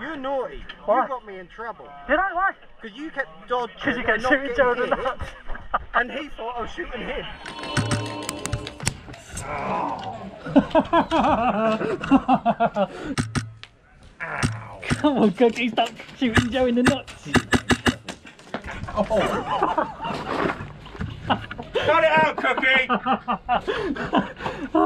You're naughty. Why? You got me in trouble. Did I? Why? Because you kept dodging. Because you kept shooting Joe in the nuts. And he thought I was shooting him. Come on, Cookie, stop shooting Joe in the nuts. oh. Cut it out, Cookie!